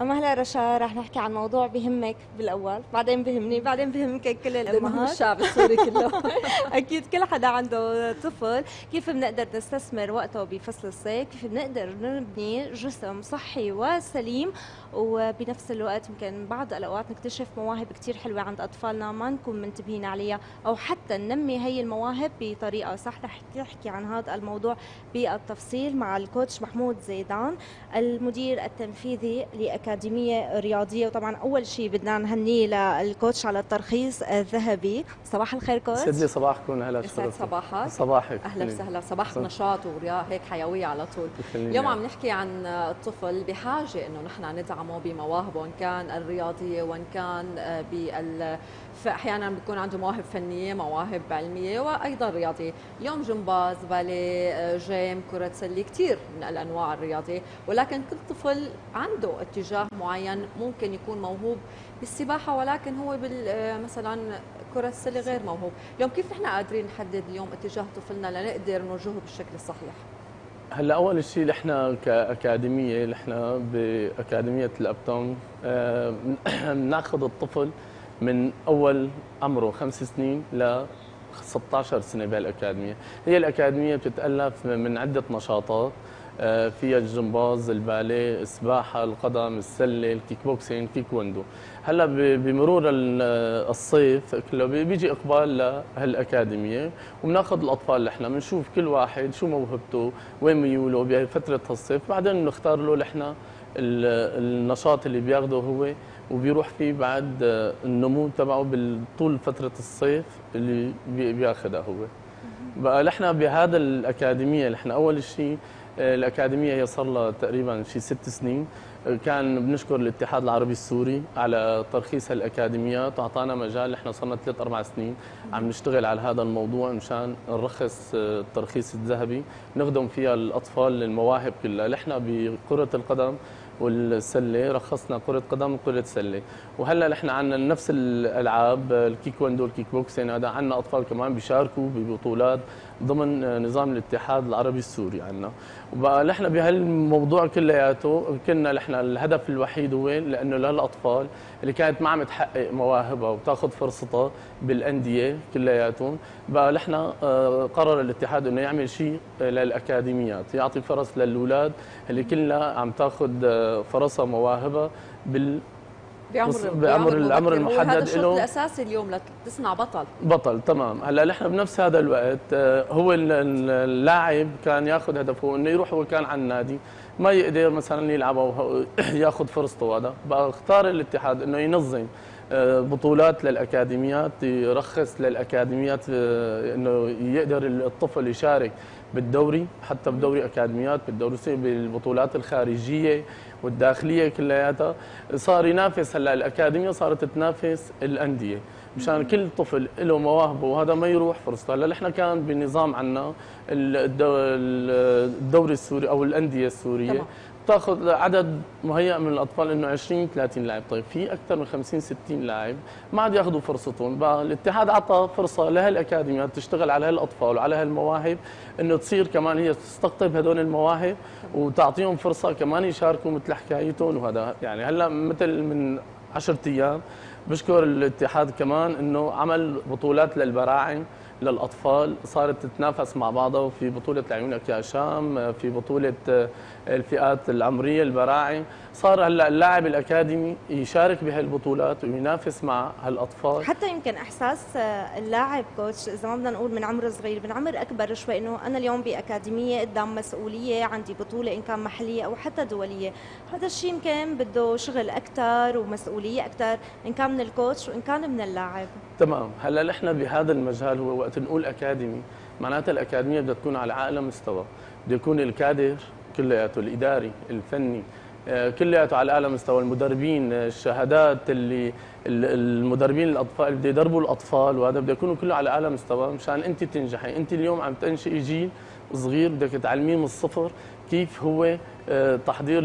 أما هلا رشا رح نحكي عن موضوع بهمك بالأول بعدين بهمني بعدين بهمك كل الأمهات. الشعب السوري كله. أكيد كل حدا عنده طفل. كيف بنقدر نستثمر وقته بفصل الصيف؟ كيف بنقدر نبني جسم صحي وسليم؟ وبنفس الوقت يمكن بعض الأوقات نكتشف مواهب كتير حلوة عند أطفالنا ما نكون منتبهين عليها أو حتى ننمي هي المواهب بطريقة صح. رح نحكي عن هذا الموضوع بالتفصيل مع الكوتش محمود زيدان المدير التنفيذي لأكاديمية أكاديمية رياضية وطبعا أول شيء بدنا نهنيه للكوتش على الترخيص الذهبي. صباح الخير كوتش. سيد لي صباحكم هلا يسعد صباحك. صباحك. أهلا وسهلا. صباح نشاط ورياض هيك حيوية على طول. اليوم عم نحكي عن الطفل بحاجة إنه نحن ندعمه بمواهبه إن كان الرياضية وإن كان بال فأحيانا بيكون عنده مواهب فنية مواهب علمية وأيضا رياضيه اليوم جمباز باليه جيم كرة سلة كثير من الأنواع الرياضية. ولكن كل طفل عنده اتجاه معين ممكن يكون موهوب بالسباحة ولكن هو مثلا كرة السلة غير موهوب. اليوم كيف نحن قادرين نحدد اليوم اتجاه طفلنا لنقدر نوجهه بالشكل الصحيح؟ هلأ أول شيء نحن كاكاديميه نحن بأكاديمية الابتون بناخذ الطفل من أول عمره خمس سنين ل 16 سنة بهالاكاديميه، هي الأكاديمية بتتألف من عدة نشاطات. آه، فيها الجمباز، الباليه، السباحة، القدم، السلة، الكيك بوكسينج، كيكوندو. هلأ بمرور الصيف بيجي إقبال لهالأكاديمية وبناخذ الأطفال نحن بنشوف كل واحد شو موهبته، وين ميوله بفتره الصيف، بعدين بنختار له نحن النشاط اللي بياخده هو وبيروح فيه بعد النمو تبعه طول فترة الصيف اللي بياخذها هو. بقى نحن بهذا الأكاديمية نحن أول شيء الأكاديمية هي صار لها تقريبا شيء ست سنين. كان بنشكر الاتحاد العربي السوري على ترخيص هالاكاديميات واعطانا مجال نحن صرنا ثلاث أربع سنين عم نشتغل على هذا الموضوع مشان نرخص الترخيص الذهبي. نخدم فيها الأطفال المواهب كلها. نحن بكرة القدم والسلة رخصنا كرة قدم وكرة سلة. وهلأ نحن عندنا نفس الألعاب الكيكوندو الكيك بوكسين هذا عندنا أطفال كمان بيشاركوا ببطولات ضمن نظام الاتحاد العربي السوري عندنا نحن بهالموضوع كلياته كنا نحن الهدف الوحيد هو لأنه للاطفال اللي كانت ما عم تحقق مواهبها وتاخذ فرصتها بالأندية كلياتهم. بقى نحن آه، قرر الاتحاد إنه يعمل شيء للأكاديميات يعطي فرص للأولاد اللي كلها عم تاخذ آه، فرصها مواهبها بال بعمر بعمر العمر المحدد له هذا الشرط الأساسي اليوم لتصنع بطل. بطل تمام. هلأ نحن بنفس هذا الوقت آه، هو اللاعب كان ياخذ هدفه إنه يروح هو كان على النادي ما يقدر مثلا يلعب أو ياخذ فرصته. هذا بقى اختار الاتحاد إنه ينظم آه، بطولات للأكاديميات يرخص للأكاديميات آه، إنه يقدر الطفل يشارك بالدوري حتى بدوري أكاديميات بالدوري بالبطولات الخارجية والداخلية كلياتها. صار ينافس هلأ الأكاديمية صارت تنافس الأندية. مشان كل طفل له مواهبه وهذا ما يروح فرصته. هلأ نحن كان بنظام عنا الدوري السوري أو الأندية السورية. طبعا. تاخذ عدد مهيأ من الأطفال إنه 20 30 لاعب. طيب في أكثر من 50 60 لاعب ما عاد ياخذوا فرصتهم. بقى الاتحاد اعطى فرصة لهالاكاديميات تشتغل على هالأطفال وعلى هالمواهب إنه تصير كمان هي تستقطب هدول المواهب وتعطيهم فرصة كمان يشاركوا مثل حكايتهم. وهذا يعني هلأ مثل من 10 أيام بشكر الاتحاد كمان إنه عمل بطولات للبراعم للأطفال صارت تتنافس مع بعضها في بطولة عيونك يا شام في بطولة الفئات العمرية البراعم. صار هلأ اللاعب الأكاديمي يشارك بهالبطولات وينافس مع هالأطفال. حتى يمكن إحساس اللاعب كوتش إذا ما بدنا نقول من عمر صغير من عمر أكبر شوي إنه أنا اليوم بأكاديمية قدام مسؤولية عندي بطولة إن كان محلية أو حتى دولية. هذا الشيء يمكن بده شغل أكثر ومسؤولية أكثر إن كان من الكوتش وإن كان من اللاعب. تمام. هلا نحن بهذا المجال هو وقت نقول أكاديمي معناتها الأكاديمية بدها تكون على أعلى مستوى. بده يكون الكادر كلياته الإداري الفني آه، كلياته على أعلى مستوى. المدربين الشهادات اللي المدربين الأطفال اللي بده يدربوا الأطفال وهذا بده يكونوا كله على أعلى مستوى. مشان أنت تنجحي. أنت اليوم عم تنشئي جيل صغير بدك تعلميه من الصفر كيف هو آه، تحضير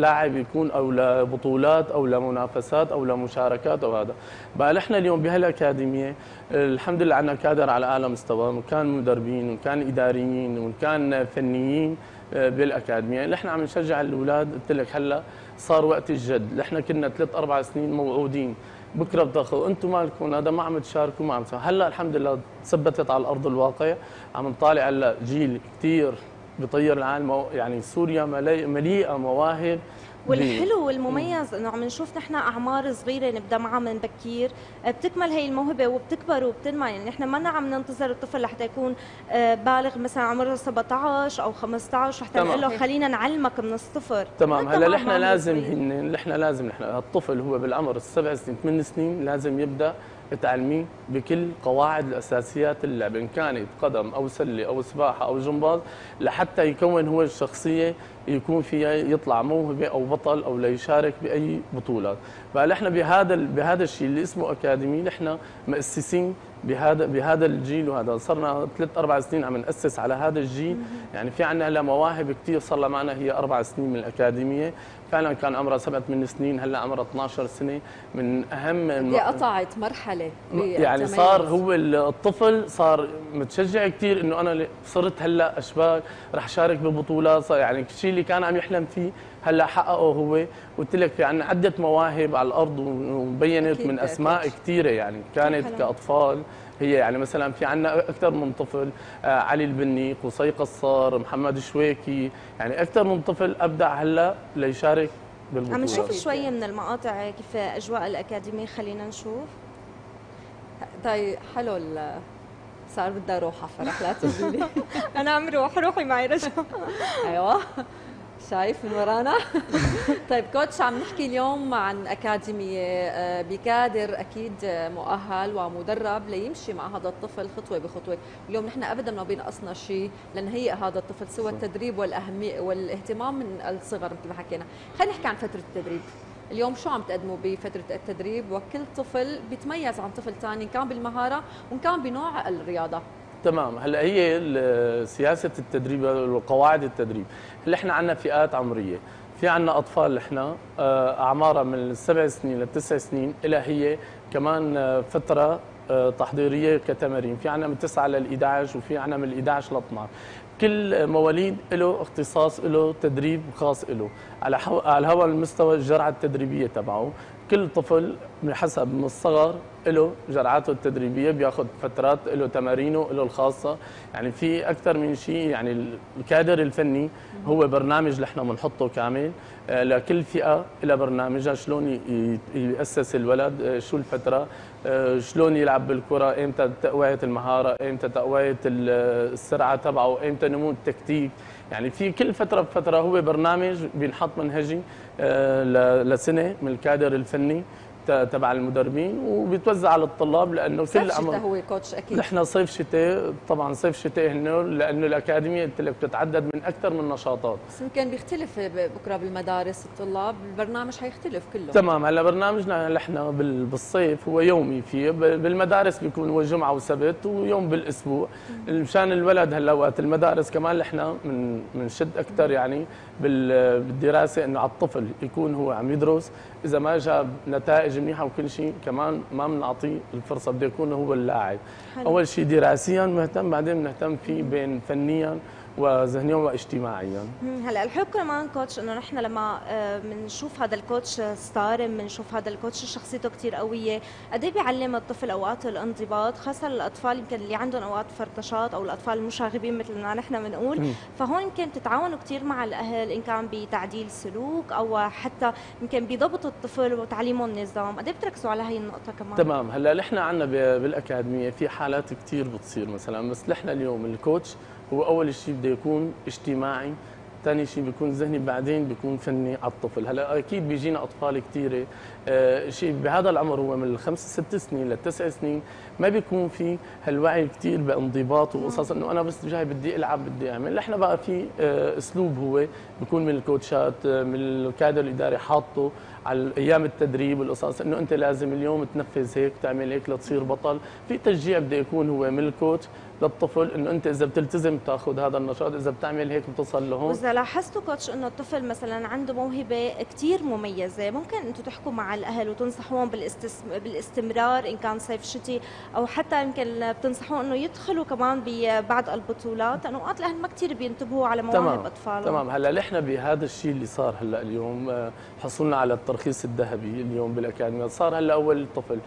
لاعب يكون أو لبطولات أو لمنافسات أو لمشاركات أو هذا. بقى نحن اليوم بهالأكاديمية الحمد لله عندنا كادر على اعلى مستوى وكان كان مدربين وكان كان إداريين وكان كان فنيين آه، بالأكاديمية. نحن عم نشجع الأولاد. قلت لك هلأ صار وقت الجد. نحن كنا ثلاث أربع سنين موعودين بكرة بتاخذوا أنتم مالكم؟ هذا ما عم تشاركوا ما عم. هلأ الحمد لله ثبتت على ارض الواقع. عم نطالع هلأ جيل كثير بطير العالم يعني سوريا مليئة مواهب والحلو والمميز إنه عم نشوف نحن أعمار صغيرة نبدأ معها من بكير بتكمل هي الموهبة وبتكبر وبتنمى يعني نحن ما عم ننتظر الطفل لحتى يكون آه، بالغ مثلا عمره 17 أو 15 حتى نقول له خلينا نعلمك من الصفر. تمام. هلا نحن لازم نحن لازم نحن الطفل هو بالعمر السبع سنين ثمان سنين لازم يبدأ تعلميه بكل قواعد الأساسيات اللعب إن كانت قدم أو سله أو سباحة أو جمباز لحتى يكون هو الشخصية يكون فيها يطلع موهبة أو بطل أو ليشارك بأي بطولات. فنحن بهذا بهذا الشيء اللي اسمه أكاديمي نحن مؤسسين بهذا بهذا الجيل وهذا. صرنا ثلاث أربع سنين عم نأسس على هذا الجيل. يعني في عندنا هلا مواهب كثير صار لها معنا هي أربع سنين من الأكاديمية. فعلا كان عمرها سبعة من سنين هلا عمرها 12 سنة. من أهم هي قطعت مرحلة يعني صار هو الطفل صار متشجع كثير إنه أنا صرت هلا أشباك رح شارك ببطولات. يعني الشيء اللي كان عم يحلم فيه هلا حققه هو. قلت لك في عندنا عدة مواهب على الأرض وبينت من أسماء كثيره يعني. كانت كأطفال هي يعني مثلا في عندنا أكثر من طفل آه علي البني قصي قصار محمد شويكي. يعني أكثر من طفل أبدع هلا ليشارك بالبطولة. عم نشوف شوي من المقاطع كيف أجواء الأكاديمية خلينا نشوف. طيب حلو صار بدي أروح على فرح لا تقولي أنا عم روح روحي معي رجع أيوه. شايف من ورانا. طيب كوتش عم نحكي اليوم عن أكاديمية آه، بكادر أكيد مؤهل ومدرب ليمشي مع هذا الطفل خطوة بخطوة. اليوم نحن أبدا ما بينقصنا شيء لنهيئ هذا الطفل سوى التدريب والأهمية والاهتمام من الصغر مثل ما حكينا. خلينا نحكي عن فترة التدريب. اليوم شو عم تقدموا بفترة التدريب؟ وكل طفل بيتميز عن طفل ثاني كان بالمهارة وإن كان بنوع الرياضة. تمام. هلا هي سياسة التدريب وقواعد التدريب. هلا إحنا عندنا فئات عمرية. في عندنا أطفال إحنا آه، أعمارها من السبع سنين للتسع سنين إلى هي كمان آه، فترة آه، تحضيرية كتمارين. في عندنا من 9 لل 11 وفي عندنا من ال 11 ل 12 كل مواليد له اختصاص له تدريب خاص له على على هو المستوى الجرعة التدريبية تبعه. كل طفل بحسب من الصغر له جرعاته التدريبية بياخذ فترات له تمارينه له الخاصة. يعني في أكثر من شيء يعني الكادر الفني هو برنامج نحن بنحطه كامل. آه، لكل فئة لها برنامجها شلون يأسس الولد آه، شو الفترة آه، شلون يلعب بالكرة إمتى تقوية المهارة إمتى تقوية السرعة تبعه إمتى نمو التكتيك. يعني في كل فترة بفترة هو برنامج بينحط منهجي. لسنة من الكادر الفني تبع المدربين وبيتوزع على الطلاب لأنه كل عمر هو كوتش أكيد. نحن صيف شتاء طبعا صيف شتاء هن لأنه الأكاديمية قلت لك بتتعدد من أكثر من نشاطات. بس يمكن بيختلف بكرة بالمدارس الطلاب البرنامج حيختلف كله. تمام هلا برنامجنا نحن بالصيف هو يومي فيه بالمدارس بيكون هو جمعة وسبت ويوم بالأسبوع. مشان الولد هلا وقت المدارس كمان نحن من بنشد أكثر يعني بالدراسة إنه على الطفل يكون هو عم يدرس. إذا ما جاب نتائج منيحه وكل شيء كمان ما بنعطيه الفرصة بده يكون هو اللاعب. أول شيء دراسيا مهتم بعدين بنهتم فيه بين فنيا وذهنيا واجتماعيا. هلا الحلو كمان كوتش إنه نحن لما بنشوف آه، هذا الكوتش صارم بنشوف هذا الكوتش شخصيته كثير قوية. قد إيه بيعلم الطفل أوقات الانضباط؟ خاصة الأطفال يمكن اللي عندهم أوقات فرطشات أو الأطفال المشاغبين مثل ما نحن بنقول. فهون يمكن بتتعاونوا كثير مع الأهل إن كان بتعديل سلوك أو حتى يمكن بضبط الطفل وتعليمه النظام. قد إيه بتركزوا على هي النقطة كمان؟ تمام. هلا نحن عندنا بالأكاديمية في حالات كثير بتصير مثلا بس نحن اليوم الكوتش هو أول شيء بده يكون اجتماعي ثاني شيء بيكون ذهني بعدين بيكون فني على الطفل. هلأ أكيد بيجينا أطفال كثيره آه شيء بهذا العمر هو من الخمس ست سنين للتسع سنين ما بيكون في هالوعي كثير بانضباط وقصص إنه أنا بس جاي بدي ألعب بدي أعمل. إحنا بقى في آه أسلوب هو بيكون من الكوتشات آه من الكادر الإداري حاطه على أيام التدريب والقصص إنه أنت لازم اليوم تنفذ هيك تعمل هيك لتصير بطل. في تشجيع بده يكون هو من الكوتش. للطفل إنه أنت إذا بتلتزم تاخذ هذا النشاط إذا بتعمل هيك بتصل لهون. وإذا لاحظتوا كوتش إنه الطفل مثلا عنده موهبة كثير مميزة ممكن أنتم تحكوا مع الأهل وتنصحوهم بالاستس... بالاستمرار إن كان صيف شتي أو حتى يمكن بتنصحوهم إنه يدخلوا كمان ببعض البطولات لأنه اوقات الأهل ما كثير بينتبهوا على مواهب أطفالهم. تمام. هلأ نحن بهذا الشيء اللي صار هلأ اليوم آه، حصلنا على الترخيص الذهبي اليوم بالأكاديمية صار هلأ أول طفل.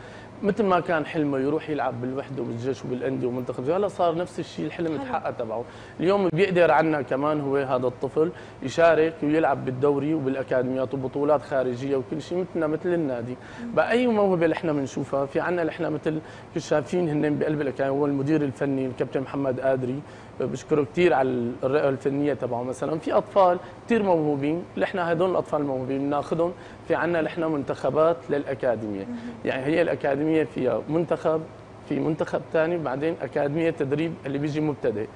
مثل ما كان حلمه يروح يلعب بالوحدة وبالجيش وبالأندية ومنتخب هلا صار نفس الشيء الحلم تحقق تبعه. اليوم بيقدر عنا كمان هو هذا الطفل يشارك ويلعب بالدوري وبالأكاديميات وبطولات خارجية وكل شيء مثلنا مثل النادي. بأي موهبة اللي إحنا بنشوفها؟ في عنا اللي إحنا مثل كشافين هن بقلب الأكاديمية هو المدير الفني الكابتن محمد قادري بشكره كثير على الرؤيه الفنية تبعه مثلا في أطفال كثير موهوبين إحنا هدول الأطفال الموهوبين بناخذهم في عنا نحن منتخبات للأكاديمية. يعني هي الأكاديمية فيها منتخب في منتخب ثاني وبعدين أكاديمية تدريب اللي بيجي مبتدئ.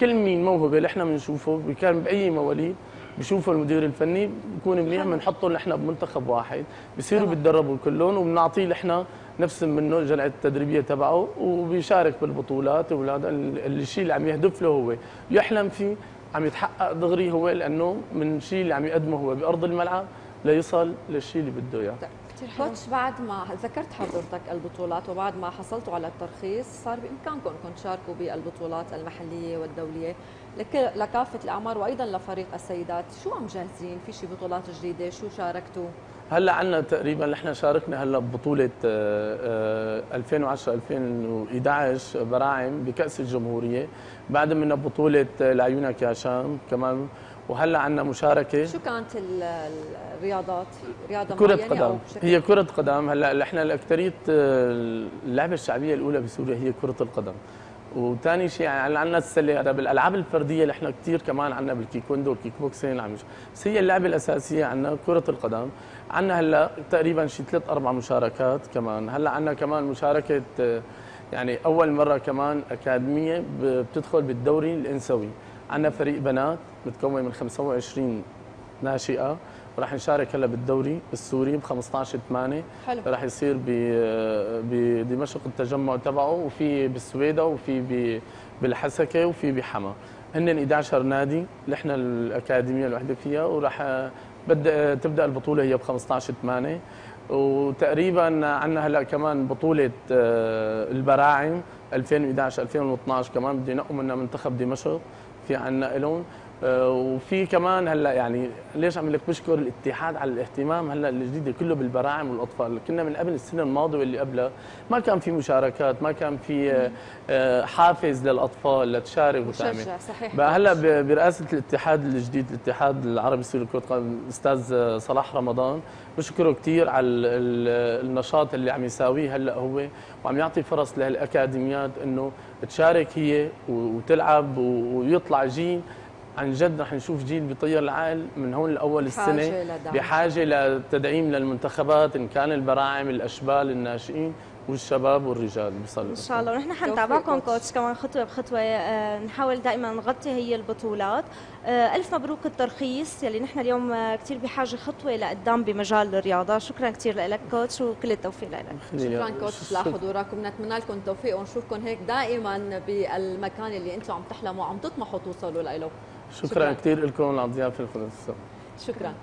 كل مين موهبه إحنا بنشوفه كان بأي مواليد بشوفوا المدير الفني بكون منيح بنحطهم نحن بمنتخب واحد. بصيروا بيتدربوا كلهم وبنعطيه نحن نفس منه الجلعه التدريبية تبعه وبيشارك بالبطولات وهذا الشيء اللي عم يهدف له هو. يحلم فيه عم يتحقق دغري هو لأنه من الشيء اللي عم يقدمه هو بأرض الملعب ليصل للشيء اللي بده إياه. كوتش بعد ما ذكرت حضرتك البطولات وبعد ما حصلتوا على الترخيص صار بإمكانكم أنكم تشاركوا بالبطولات المحلية والدولية لكافة الأعمار وأيضا لفريق السيدات. شو عم جاهزين؟ في شي بطولات جديدة؟ شو شاركتوا؟ هلا عندنا تقريبا نحن شاركنا هلا ببطولة 2010 2011 براعم بكأس الجمهورية بعد منا بطولة لعيونك يا شام كمان. وهلا عندنا مشاركة. شو كانت الرياضات رياضة كرة قدم. هي كرة قدم. هلا إحنا الاكثريه اللعبة الشعبية الأولى بسوريا هي كرة القدم. وثاني شيء يعني عندنا السلة هذا بالألعاب الفردية اللي إحنا كثير كمان عندنا بالكيكوندو والكيك بوكسين عم بس هي اللعبة الأساسية عندنا كرة القدم. عندنا هلا تقريبا شي ثلاث أربع مشاركات كمان. هلا عندنا كمان مشاركة يعني أول مرة كمان أكاديمية بتدخل بالدوري الإنثوي. عندنا فريق بنات متكون من 25 ناشئة. وراح نشارك هلا بالدوري السوري ب 15 8 حلو. راح يصير بدمشق التجمع تبعه وفي بالسويدة وفي بالحسكة وفي بحما هن 11 نادي إحنا الأكاديمية الوحدة فيها وراح بدأ تبدأ البطولة هي ب 15 8 وتقريبا عندنا هلا كمان بطولة آه، البراعم 2011 2012 كمان. بده ينقوا منا منتخب دمشق. في عندنا لهم آه، وفي كمان هلا يعني ليش عم لك بشكر الاتحاد على الاهتمام هلا الجديد كله بالبراعم والأطفال؟ كنا من قبل السنة الماضية واللي قبلها ما كان في مشاركات ما كان في آه، آه، حافز للأطفال لتشارك وتعمل. صحيح. بقى هلا برئاسة الاتحاد الجديد الاتحاد العربي السوري لكره القدم الاستاذ صلاح رمضان بشكره كثير على النشاط اللي عم يساويه هلا هو وعم يعطي فرص للاكاديميات إنه تشارك هي وتلعب ويطلع جيل عن جد رح نشوف جيل بيطير العقل من هون لأول السنة بحاجة لتدعيم للمنتخبات إن كان البراعم الأشبال الناشئين والشباب والرجال. بيصلوا إن شاء الله. ونحن حنتابعكم كوتش. كمان خطوة بخطوة. آه، نحاول دائما نغطي هي البطولات. آه، ألف مبروك الترخيص. يلي نحن اليوم آه، كثير بحاجة خطوة لقدام بمجال الرياضة. شكرا كثير لك كوتش وكل التوفيق لك شكرا كوتش لحضوركم نتمنى لكم التوفيق ونشوفكم هيك دائما بالمكان اللي أنتم عم تحلموا عم تطمحوا توصلوا له شكرا, شكرا. كثير لكم على ضيافه القدس شكرا